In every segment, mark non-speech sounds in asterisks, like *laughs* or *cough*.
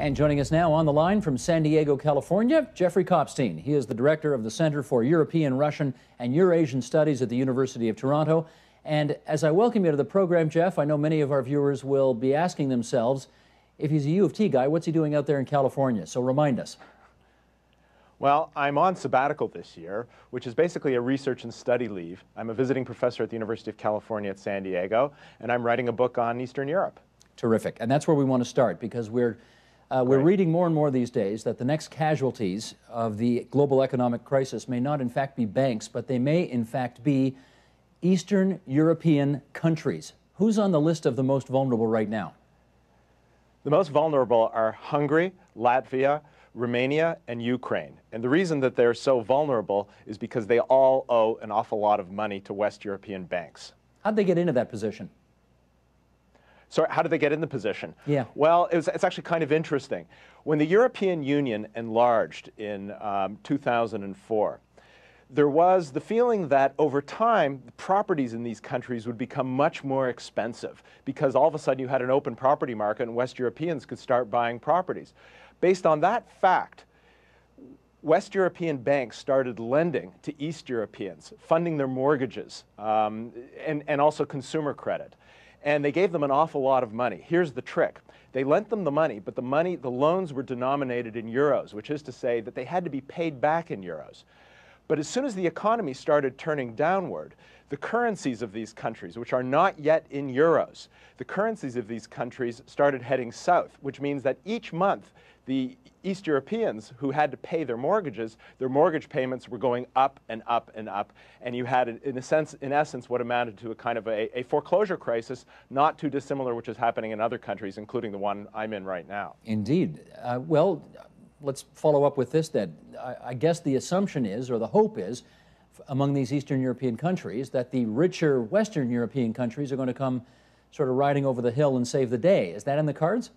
And joining us now on the line from San Diego, California, Jeffrey Kopstein. He is the director of the Center for European, Russian, and Eurasian Studies at the University of Toronto. And as I welcome you to the program, Jeff, I know many of our viewers will be asking themselves, if he's a U of T guy, what's he doing out there in California? So remind us. Well, I'm on sabbatical this year, which is basically a research and study leave. I'm a visiting professor at the University of California at San Diego, and I'm writing a book on Eastern Europe. Terrific. And that's where we want to start because we're, uh, we're reading more and more these days that the next casualties of the global economic crisis may not, in fact, be banks, but they may, in fact, be Eastern European countries. Who's on the list of the most vulnerable right now? The most vulnerable are Hungary, Latvia, Romania, and Ukraine. And the reason that they're so vulnerable is because they all owe an awful lot of money to West European banks. How'd they get into that position? So how did they get in the position? Yeah. Well, it was, it's actually kind of interesting. When the European Union enlarged in um, 2004, there was the feeling that over time, properties in these countries would become much more expensive because all of a sudden you had an open property market and West Europeans could start buying properties. Based on that fact, West European banks started lending to East Europeans, funding their mortgages um, and, and also consumer credit. And they gave them an awful lot of money. Here's the trick. They lent them the money, but the money, the loans were denominated in euros, which is to say that they had to be paid back in euros. But as soon as the economy started turning downward, the currencies of these countries, which are not yet in euros, the currencies of these countries started heading south, which means that each month the East Europeans who had to pay their mortgages, their mortgage payments were going up and up and up. And you had, in a sense, in essence, what amounted to a kind of a, a foreclosure crisis, not too dissimilar, which is happening in other countries, including the one I'm in right now. Indeed. Uh, well, let's follow up with this then. I, I, guess the assumption is, or the hope is, among these Eastern European countries, that the richer Western European countries are going to come sort of riding over the hill and save the day. Is that in the cards?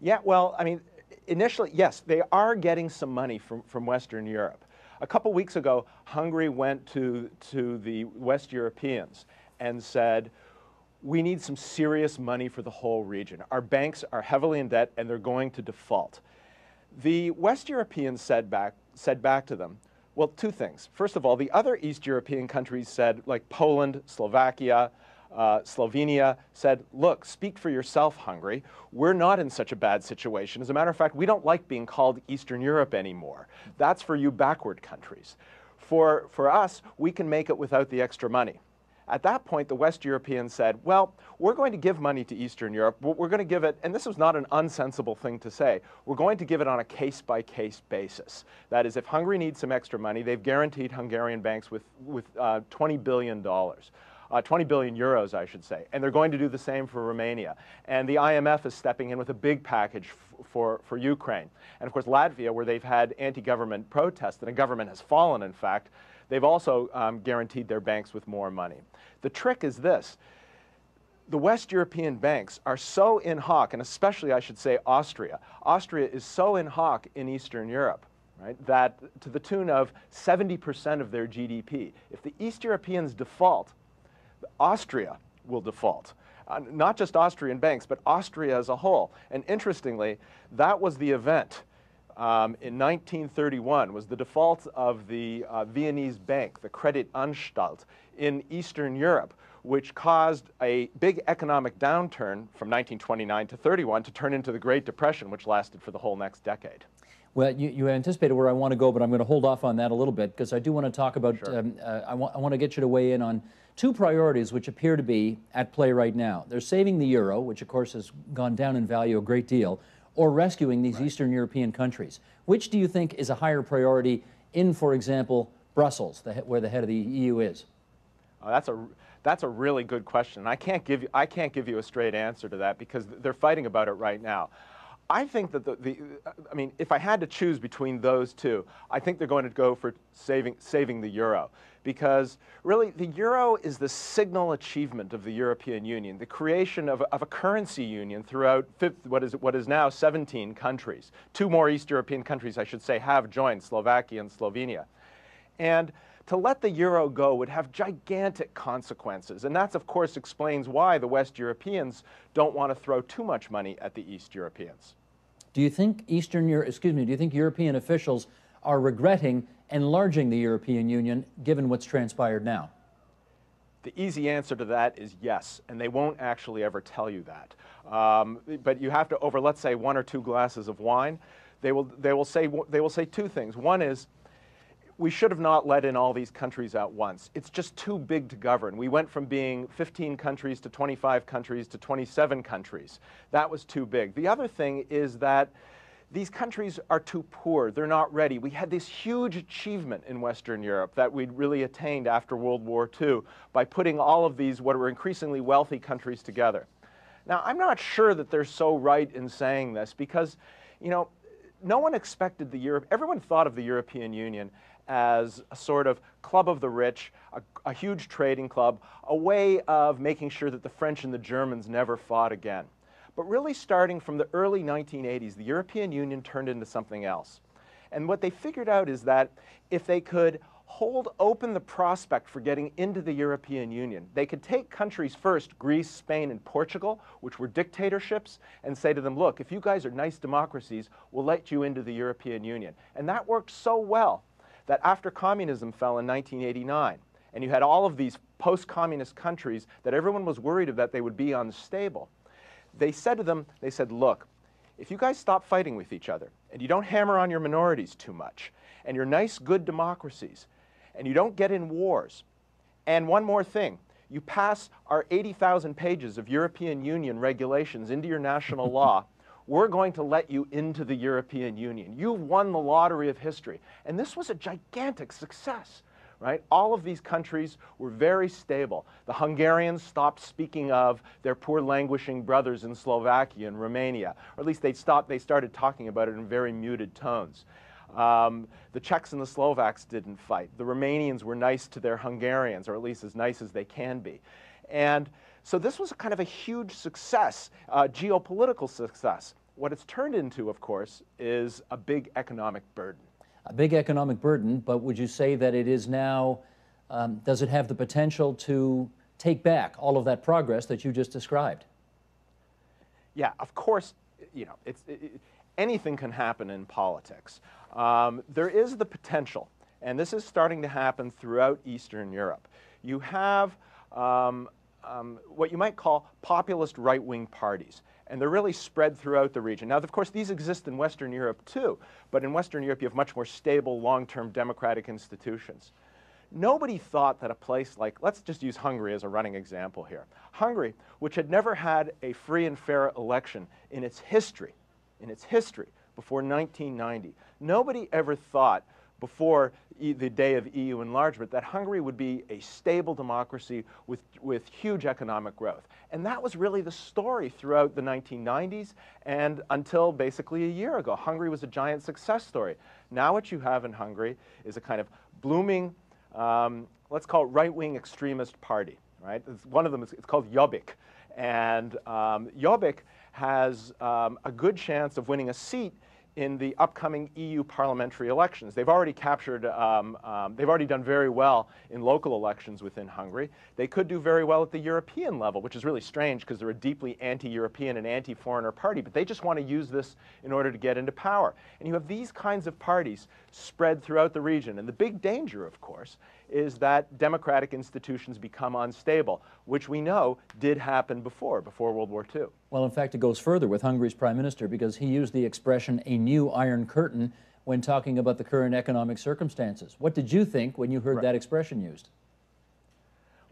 Yeah, well, I mean, initially, yes, they are getting some money from, from Western Europe. A couple weeks ago, Hungary went to, to the West Europeans and said, we need some serious money for the whole region. Our banks are heavily in debt and they're going to default. The West Europeans said back, said back to them, well, two things. First of all, the other East European countries said, like Poland, Slovakia, uh, Slovenia said, look, speak for yourself, Hungary. We're not in such a bad situation. As a matter of fact, we don't like being called Eastern Europe anymore. That's for you backward countries. For, for us, we can make it without the extra money. At that point, the West Europeans said, well, we're going to give money to Eastern Europe. But we're going to give it, and this was not an unsensible thing to say, we're going to give it on a case-by-case -case basis. That is, if Hungary needs some extra money, they've guaranteed Hungarian banks with, with uh, $20 billion. Uh, 20 billion euros, I should say. And they're going to do the same for Romania. And the IMF is stepping in with a big package for, for Ukraine. And of course, Latvia, where they've had anti-government protests, and a government has fallen, in fact, they've also um, guaranteed their banks with more money. The trick is this. The West European banks are so in hock, and especially, I should say, Austria. Austria is so in hock in Eastern Europe Right, that to the tune of 70% of their GDP. If the East Europeans default, Austria will default. Uh, not just Austrian banks, but Austria as a whole. And interestingly, that was the event um, in 1931 was the default of the uh, Viennese bank, the Kreditanstalt, in Eastern Europe, which caused a big economic downturn from 1929 to 31 to turn into the Great Depression, which lasted for the whole next decade. Well, you, you anticipated where I want to go, but I'm going to hold off on that a little bit because I do want to talk about, sure. um, uh, I, wa I want to get you to weigh in on two priorities which appear to be at play right now. They're saving the euro, which of course has gone down in value a great deal, or rescuing these right. Eastern European countries. Which do you think is a higher priority in, for example, Brussels, the, where the head of the EU is? Oh, that's a that's a really good question. I can't give you I can't give you a straight answer to that because they're fighting about it right now. I think that the, the, uh, I mean, if I had to choose between those two, I think they're going to go for saving, saving the euro. Because really, the euro is the signal achievement of the European Union, the creation of, of a currency union throughout what, is, what is now 17 countries. Two more East European countries, I should say, have joined, Slovakia and Slovenia. And to let the euro go would have gigantic consequences. And that, of course, explains why the West Europeans don't want to throw too much money at the East Europeans. Do you think Eastern Europe, excuse me, do you think European officials are regretting enlarging the European Union given what's transpired now? The easy answer to that is yes, and they won't actually ever tell you that. Um, but you have to, over let's say one or two glasses of wine, they will, they will, say, they will say two things. One is, we should have not let in all these countries at once. It's just too big to govern. We went from being 15 countries to 25 countries to 27 countries. That was too big. The other thing is that these countries are too poor. They're not ready. We had this huge achievement in Western Europe that we'd really attained after World War II by putting all of these, what were increasingly wealthy countries together. Now, I'm not sure that they're so right in saying this because, you know, no one expected the Europe, everyone thought of the European Union as a sort of club of the rich, a, a, huge trading club, a way of making sure that the French and the Germans never fought again. But really starting from the early 1980s, the European Union turned into something else. And what they figured out is that if they could hold open the prospect for getting into the European Union. They could take countries first, Greece, Spain, and Portugal, which were dictatorships, and say to them, look, if you guys are nice democracies, we'll let you into the European Union. And that worked so well that after communism fell in 1989, and you had all of these post-communist countries that everyone was worried that they would be unstable, they said to them, they said, look, if you guys stop fighting with each other, and you don't hammer on your minorities too much, and you're nice, good democracies, and you don't get in wars. And one more thing, you pass our 80,000 pages of European Union regulations into your national *laughs* law, we're going to let you into the European Union. You've won the lottery of history. And this was a gigantic success. Right? All of these countries were very stable. The Hungarians stopped speaking of their poor languishing brothers in Slovakia and Romania, or at least they stopped, they started talking about it in very muted tones. Um, the Czechs and the Slovaks didn't fight. The Romanians were nice to their Hungarians, or at least as nice as they can be. And so this was kind of a huge success, uh, geopolitical success. What it's turned into, of course, is a big economic burden. A big economic burden, but would you say that it is now, um, does it have the potential to take back all of that progress that you just described? Yeah, of course, you know, it's, it, anything can happen in politics. Um, there is the potential, and this is starting to happen throughout Eastern Europe. You have um, um, what you might call populist right-wing parties, and they're really spread throughout the region. Now, of course, these exist in Western Europe too, but in Western Europe you have much more stable, long-term democratic institutions. Nobody thought that a place like, let's just use Hungary as a running example here. Hungary, which had never had a free and fair election in its history, in its history before 1990. Nobody ever thought before the day of EU enlargement that Hungary would be a stable democracy with, with huge economic growth. And that was really the story throughout the 1990s and until basically a year ago. Hungary was a giant success story. Now what you have in Hungary is a kind of blooming, um, let's call it right-wing extremist party. Right? It's one of them is it's called Jobbik. And um, Jobbik has um, a good chance of winning a seat in the upcoming EU parliamentary elections. They've already captured, um, um, they've already done very well in local elections within Hungary. They could do very well at the European level, which is really strange because they're a deeply anti-European and anti-foreigner party, but they just want to use this in order to get into power. And you have these kinds of parties spread throughout the region. And the big danger, of course, is that democratic institutions become unstable, which we know did happen before, before World War II. Well, in fact, it goes further with Hungary's prime minister because he used the expression a new iron curtain when talking about the current economic circumstances. What did you think when you heard right. that expression used?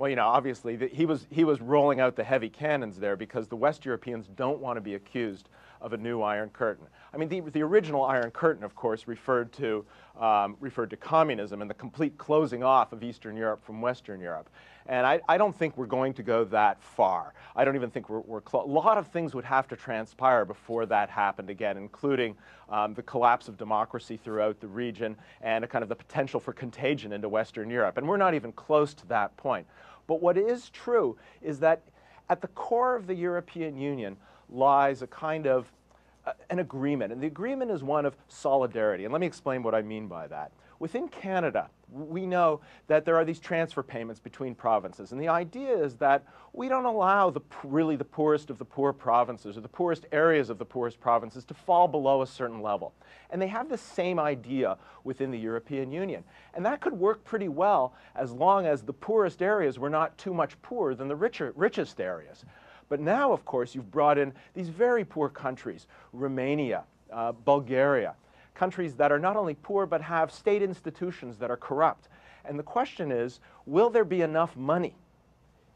Well, you know, obviously the, he was he was rolling out the heavy cannons there because the West Europeans don't want to be accused of a new Iron Curtain. I mean, the, the original Iron Curtain, of course, referred to um, referred to communism and the complete closing off of Eastern Europe from Western Europe. And I, I don't think we're going to go that far. I don't even think we're, we're a lot of things would have to transpire before that happened again, including um, the collapse of democracy throughout the region and a kind of the potential for contagion into Western Europe. And we're not even close to that point. But what is true is that at the core of the European Union lies a kind of uh, an agreement. And the agreement is one of solidarity. And let me explain what I mean by that. Within Canada, we know that there are these transfer payments between provinces. And the idea is that we don't allow the, really the poorest of the poor provinces or the poorest areas of the poorest provinces to fall below a certain level. And they have the same idea within the European Union. And that could work pretty well as long as the poorest areas were not too much poorer than the richer, richest areas. But now, of course, you've brought in these very poor countries, Romania, uh, Bulgaria, countries that are not only poor but have state institutions that are corrupt. And the question is, will there be enough money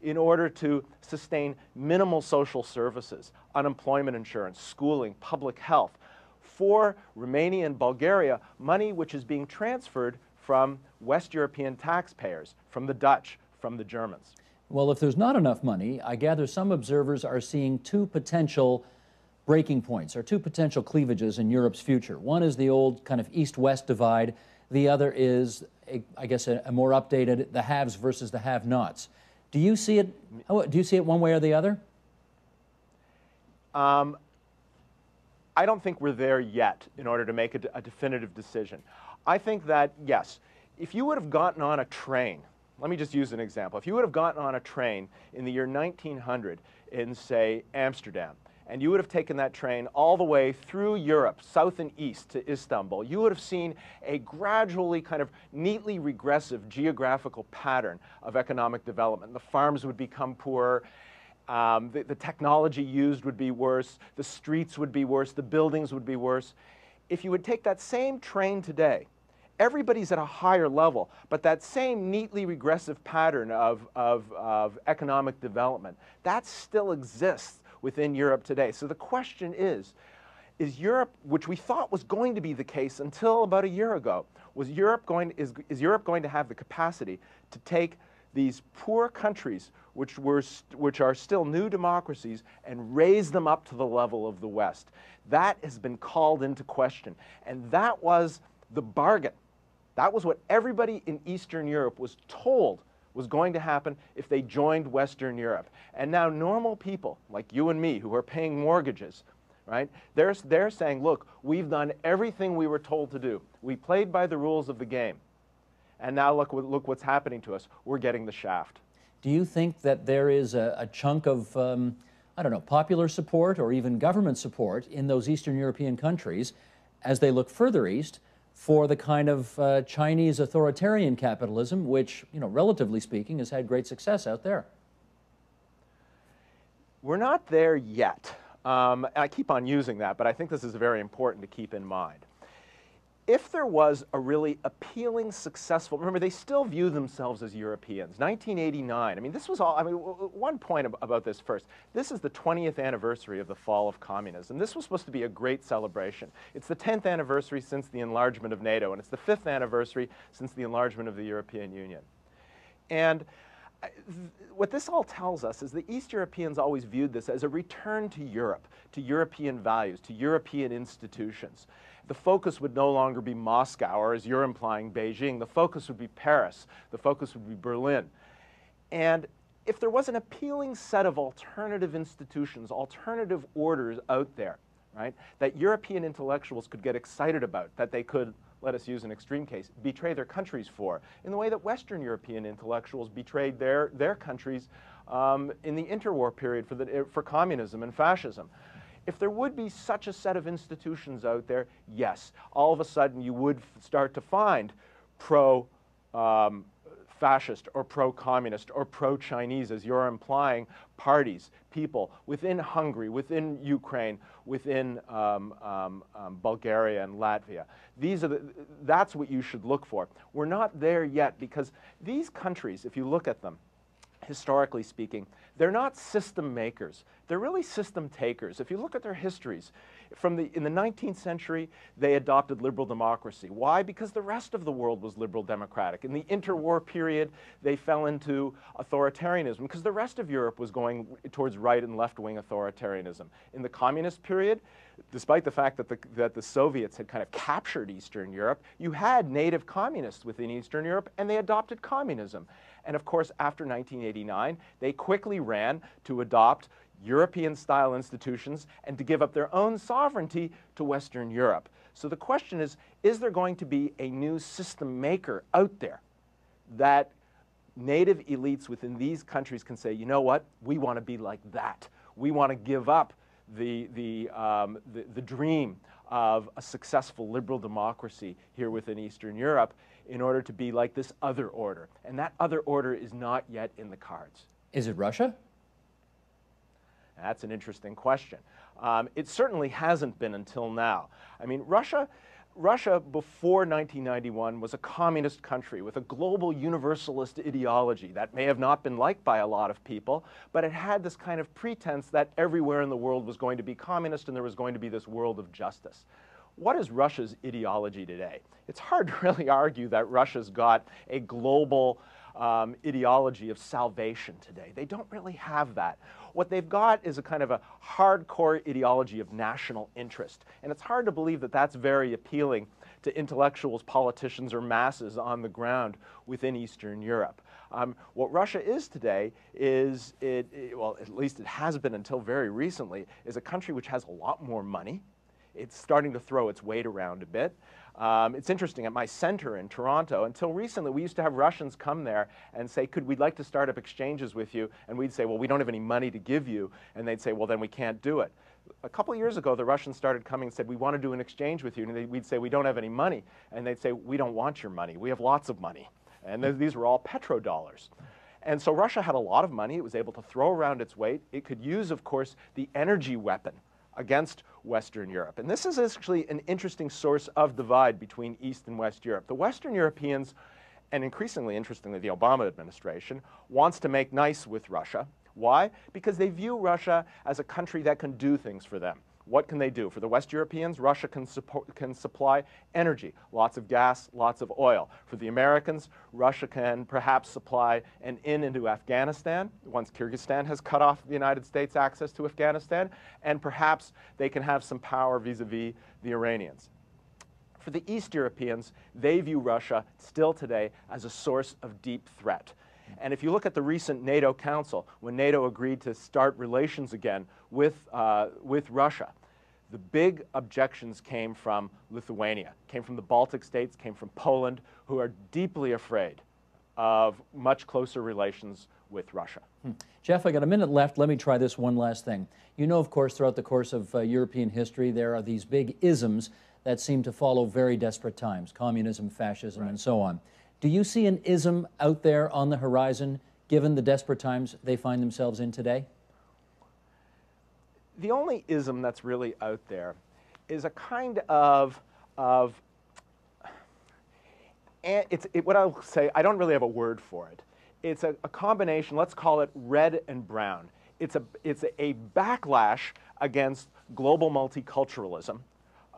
in order to sustain minimal social services, unemployment insurance, schooling, public health, for Romania and Bulgaria, money which is being transferred from West European taxpayers, from the Dutch, from the Germans. Well, if there's not enough money, I gather some observers are seeing two potential breaking points or two potential cleavages in Europe's future. One is the old kind of east-west divide. The other is, a, I guess, a, a, more updated the haves versus the have-nots. Do you see it? Do you see it one way or the other? Um, I don't think we're there yet in order to make a, a definitive decision. I think that yes, if you would have gotten on a train, let me just use an example. If you would have gotten on a train in the year 1900 in, say, Amsterdam, and you would have taken that train all the way through Europe, south and east to Istanbul, you would have seen a gradually kind of neatly regressive geographical pattern of economic development. The farms would become poorer. Um, the, the technology used would be worse. The streets would be worse. The buildings would be worse. If you would take that same train today, everybody's at a higher level, but that same neatly regressive pattern of, of, of economic development, that still exists within Europe today. So the question is, is Europe, which we thought was going to be the case until about a year ago, was Europe going, is, is Europe going to have the capacity to take these poor countries, which, were, which are still new democracies, and raise them up to the level of the West? That has been called into question. And that was the bargain. That was what everybody in Eastern Europe was told was going to happen if they joined Western Europe. And now normal people like you and me who are paying mortgages, right? They're, they're saying, look, we've done everything we were told to do. We played by the rules of the game. And now look, look what's happening to us. We're getting the shaft. Do you think that there is a, a chunk of, um, I don't know, popular support or even government support in those Eastern European countries as they look further east for the kind of uh, Chinese authoritarian capitalism, which, you know, relatively speaking, has had great success out there. We're not there yet. Um, I keep on using that, but I think this is very important to keep in mind if there was a really appealing, successful, remember they still view themselves as Europeans. 1989, I mean, this was all, I mean, one point about this first. This is the 20th anniversary of the fall of communism. This was supposed to be a great celebration. It's the 10th anniversary since the enlargement of NATO, and it's the 5th anniversary since the enlargement of the European Union. And what this all tells us is the East Europeans always viewed this as a return to Europe, to European values, to European institutions the focus would no longer be Moscow, or as you're implying, Beijing. The focus would be Paris. The focus would be Berlin. And if there was an appealing set of alternative institutions, alternative orders out there, right, that European intellectuals could get excited about, that they could, let us use an extreme case, betray their countries for, in the way that Western European intellectuals betrayed their, their countries um, in the interwar period for, the, for communism and fascism. If there would be such a set of institutions out there, yes, all of a sudden you would start to find pro um, fascist or pro communist or pro Chinese, as you're implying, parties, people within Hungary, within Ukraine, within um, um, um, Bulgaria and Latvia. These are the, that's what you should look for. We're not there yet because these countries, if you look at them, historically speaking, they're not system makers. They're really system takers. If you look at their histories, from the, in the 19th century, they adopted liberal democracy. Why? Because the rest of the world was liberal democratic. In the interwar period, they fell into authoritarianism because the rest of Europe was going towards right and left wing authoritarianism. In the communist period, despite the fact that the, that the Soviets had kind of captured Eastern Europe, you had native communists within Eastern Europe and they adopted communism. And of course, after 1989, they quickly ran to adopt European style institutions and to give up their own sovereignty to Western Europe. So the question is is there going to be a new system maker out there that native elites within these countries can say, you know what, we want to be like that. We want to give up the, the, um, the, the dream of a successful liberal democracy here within Eastern Europe in order to be like this other order. And that other order is not yet in the cards. Is it Russia? That's an interesting question. Um, it certainly hasn't been until now. I mean, Russia, Russia before 1991 was a communist country with a global universalist ideology that may have not been liked by a lot of people, but it had this kind of pretense that everywhere in the world was going to be communist and there was going to be this world of justice. What is Russia's ideology today? It's hard to *laughs* really argue that Russia's got a global um, ideology of salvation today. They don't really have that. What they've got is a kind of a hardcore ideology of national interest. And it's hard to believe that that's very appealing to intellectuals, politicians, or masses on the ground within Eastern Europe. Um, what Russia is today is, it, it, well, at least it has been until very recently, is a country which has a lot more money. It's starting to throw its weight around a bit. Um, it's interesting, at my center in Toronto, until recently, we used to have Russians come there and say, could we like to start up exchanges with you? And we'd say, well, we don't have any money to give you. And they'd say, well, then we can't do it. A couple of years ago, the Russians started coming and said, we want to do an exchange with you. And we'd say, we don't have any money. And they'd say, we don't want your money. We have lots of money. And th these were all petrodollars. And so Russia had a lot of money. It was able to throw around its weight. It could use, of course, the energy weapon against Western Europe. And this is actually an interesting source of divide between East and West Europe. The Western Europeans, and increasingly interestingly the Obama administration, wants to make nice with Russia. Why? Because they view Russia as a country that can do things for them. What can they do? For the West Europeans, Russia can, support, can supply energy, lots of gas, lots of oil. For the Americans, Russia can perhaps supply an in into Afghanistan once Kyrgyzstan has cut off the United States access to Afghanistan, and perhaps they can have some power vis-a-vis -vis the Iranians. For the East Europeans, they view Russia still today as a source of deep threat. And if you look at the recent NATO Council, when NATO agreed to start relations again with, uh, with Russia, the big objections came from Lithuania, came from the Baltic states, came from Poland, who are deeply afraid of much closer relations with Russia. Hmm. Jeff, I got a minute left. Let me try this one last thing. You know, of course, throughout the course of uh, European history, there are these big isms that seem to follow very desperate times communism, fascism, right. and so on. Do you see an ism out there on the horizon, given the desperate times they find themselves in today? The only ism that's really out there is a kind of, of it's it, what I'll say, I don't really have a word for it. It's a, a combination, let's call it red and brown. It's a, it's a, a backlash against global multiculturalism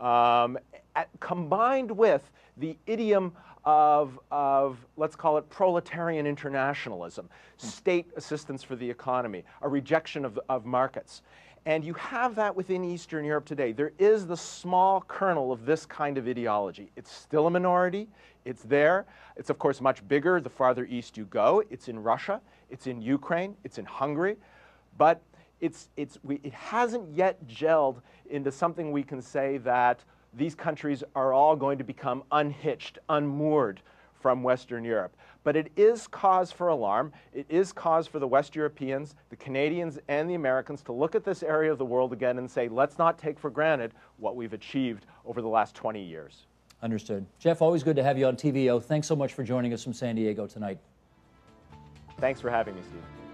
um, at, combined with the idiom of, of, let's call it proletarian internationalism, hmm. state assistance for the economy, a rejection of, of markets. And you have that within Eastern Europe today. There is the small kernel of this kind of ideology. It's still a minority. It's there. It's, of course, much bigger the farther east you go. It's in Russia. It's in Ukraine. It's in Hungary. But it's, it's, we, it hasn't yet gelled into something we can say that these countries are all going to become unhitched, unmoored from Western Europe. But it is cause for alarm. It is cause for the West Europeans, the Canadians, and the Americans to look at this area of the world again and say, let's not take for granted what we've achieved over the last 20 years. Understood. Jeff, always good to have you on TVO. Thanks so much for joining us from San Diego tonight. Thanks for having me, Steve.